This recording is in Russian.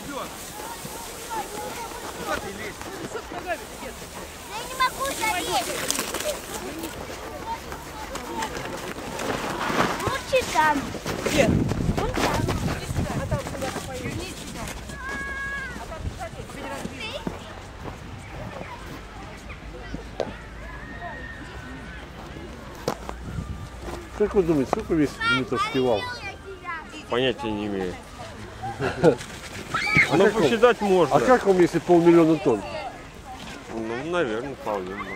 ребенок. Куда ты лезешь? Я не могу залезть. Лучше там. Где? Вон там. А там куда поедешь? Как вы думаете, сколько весит Дмитровский вал? Понятия не имею. Ну, посчитать можно. А как вам, если полмиллиона тонн? Ну, наверное, вполне быть.